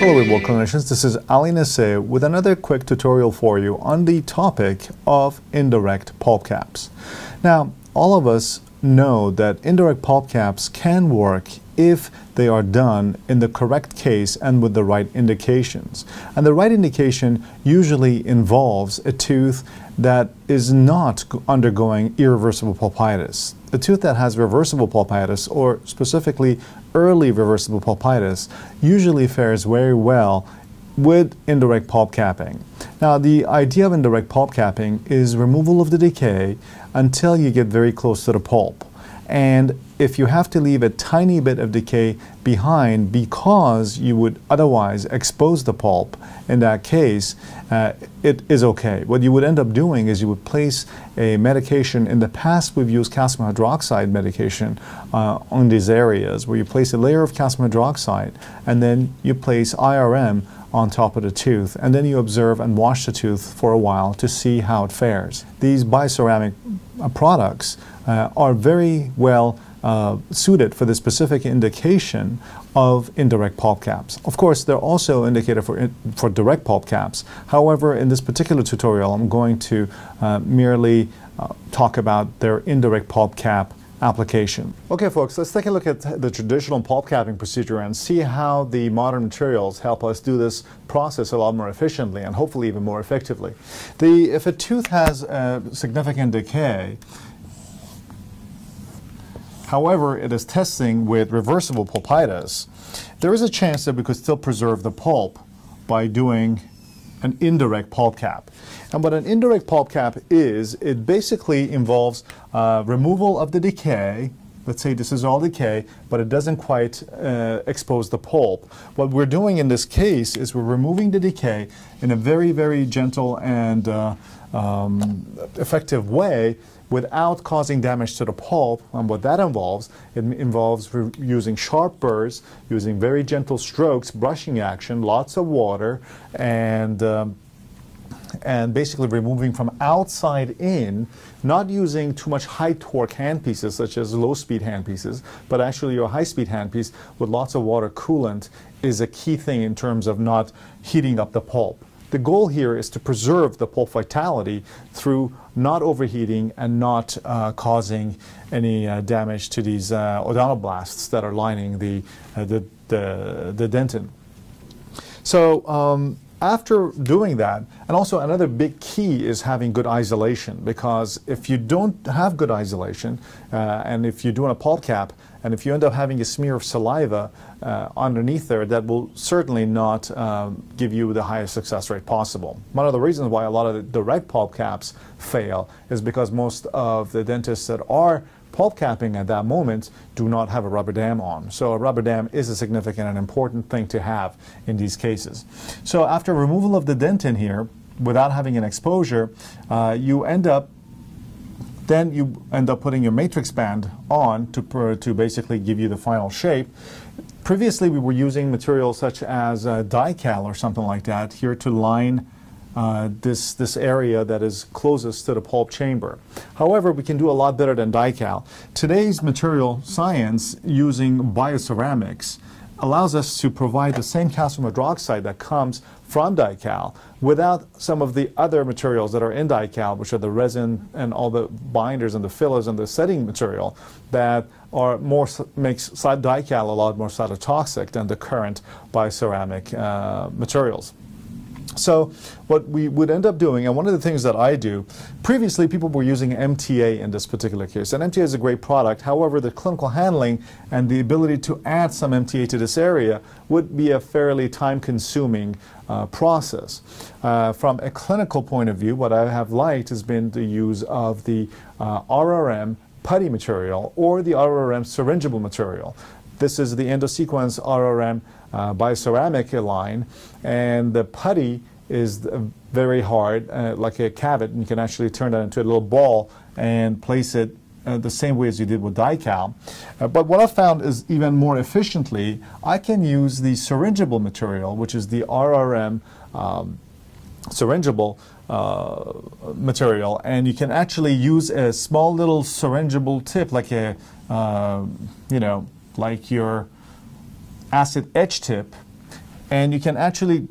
Hello Readable clinicians, this is Ali Nasseh with another quick tutorial for you on the topic of indirect pulp caps. Now, all of us know that indirect pulp caps can work if they are done in the correct case and with the right indications. And the right indication usually involves a tooth that is not undergoing irreversible pulpitis. A tooth that has reversible pulpitis, or specifically early reversible pulpitis, usually fares very well with indirect pulp capping. Now, the idea of indirect pulp capping is removal of the decay until you get very close to the pulp. And if you have to leave a tiny bit of decay behind because you would otherwise expose the pulp, in that case, uh, it is okay. What you would end up doing is you would place a medication. In the past, we've used calcium hydroxide medication uh, on these areas where you place a layer of calcium hydroxide and then you place IRM on top of the tooth and then you observe and wash the tooth for a while to see how it fares. These bioceramic uh, products uh, are very well uh, suited for the specific indication of indirect pulp caps. Of course, they're also indicated for, for direct pulp caps. However, in this particular tutorial, I'm going to uh, merely uh, talk about their indirect pulp cap application. Okay folks, let's take a look at the traditional pulp capping procedure and see how the modern materials help us do this process a lot more efficiently and hopefully even more effectively. The, if a tooth has significant decay, however it is testing with reversible pulpitis, there is a chance that we could still preserve the pulp by doing an indirect pulp cap. And what an indirect pulp cap is, it basically involves uh, removal of the decay. Let's say this is all decay, but it doesn't quite uh, expose the pulp. What we're doing in this case is we're removing the decay in a very, very gentle and uh, um, effective way without causing damage to the pulp. And what that involves, it involves using sharp burrs, using very gentle strokes, brushing action, lots of water, and um, and basically removing from outside in, not using too much high torque handpieces such as low speed handpieces, but actually your high speed handpiece with lots of water coolant is a key thing in terms of not heating up the pulp. The goal here is to preserve the pulp vitality through not overheating and not uh, causing any uh, damage to these uh, odontoblasts that are lining the, uh, the, the, the, dentin. So um, after doing that, and also another big key is having good isolation because if you don't have good isolation uh, and if you're doing a pulp cap, and if you end up having a smear of saliva uh, underneath there, that will certainly not um, give you the highest success rate possible. One of the reasons why a lot of the direct pulp caps fail is because most of the dentists that are pulp capping at that moment do not have a rubber dam on. So a rubber dam is a significant and important thing to have in these cases. So after removal of the dentin here, without having an exposure, uh, you end up then you end up putting your matrix band on to, to basically give you the final shape. Previously, we were using materials such as uh, Dycal or something like that here to line uh, this, this area that is closest to the pulp chamber. However, we can do a lot better than Dycal. Today's material science using bioceramics allows us to provide the same calcium hydroxide that comes from Dycal without some of the other materials that are in Dycal, which are the resin and all the binders and the fillers and the setting material that are more makes Dycal a lot more cytotoxic than the current bioceramic uh, materials. So what we would end up doing, and one of the things that I do, previously people were using MTA in this particular case, and MTA is a great product. However, the clinical handling and the ability to add some MTA to this area would be a fairly time-consuming uh, process. Uh, from a clinical point of view, what I have liked has been the use of the uh, RRM putty material or the RRM syringeable material. This is the EndoSequence RRM uh, bioceramic line, and the putty is very hard, uh, like a Cavit, and you can actually turn that into a little ball and place it uh, the same way as you did with Dycal. Uh, but what I found is even more efficiently, I can use the syringeable material, which is the RRM um, syringeable uh, material, and you can actually use a small little syringeable tip, like a, uh, you know, like your acid etch tip And you can actually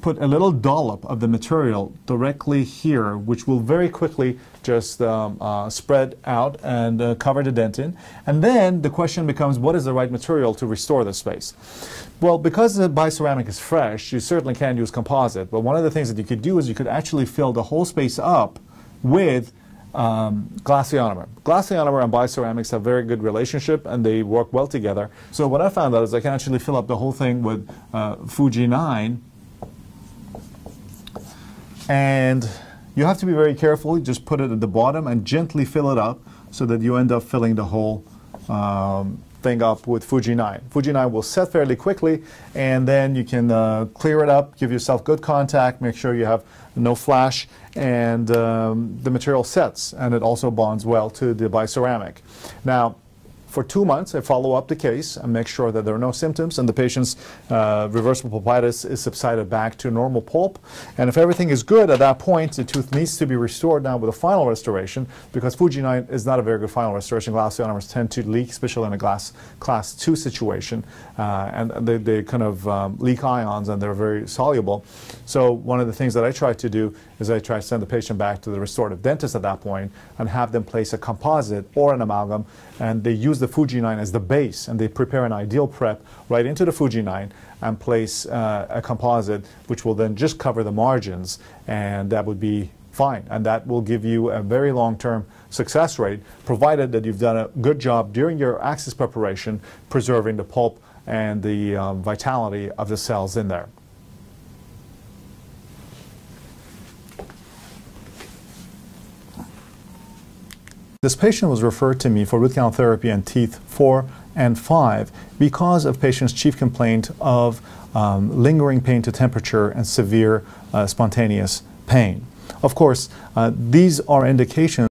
put a little dollop of the material directly here, which will very quickly just um, uh, spread out and uh, cover the dentin. And then the question becomes, what is the right material to restore the space? Well, because the bioceramic is fresh, you certainly can use composite. But one of the things that you could do is you could actually fill the whole space up with um, glass ionomer. Glass ionomer and bioceramics have very good relationship and they work well together. So what I found out is I can actually fill up the whole thing with uh, Fuji 9 and you have to be very careful. You just put it at the bottom and gently fill it up so that you end up filling the whole um, thing up with Fuji 9. Fuji 9 will set fairly quickly and then you can uh, clear it up, give yourself good contact, make sure you have no flash and um, the material sets and it also bonds well to the bioceramic. Now for two months, I follow up the case and make sure that there are no symptoms and the patient's uh, reversible pulpitis is subsided back to normal pulp. And if everything is good at that point, the tooth needs to be restored now with a final restoration because Fuji 9 is not a very good final restoration. Glass ionomers tend to leak, especially in a glass class 2 situation. Uh, and they, they kind of um, leak ions and they're very soluble. So one of the things that I try to do is I try to send the patient back to the restorative dentist at that point and have them place a composite or an amalgam and they use the Fuji 9 as the base and they prepare an ideal prep right into the Fuji 9 and place uh, a composite which will then just cover the margins and that would be fine and that will give you a very long-term success rate provided that you've done a good job during your access preparation preserving the pulp and the um, vitality of the cells in there. This patient was referred to me for root canal therapy and teeth 4 and 5 because of patient's chief complaint of um, lingering pain to temperature and severe uh, spontaneous pain. Of course, uh, these are indications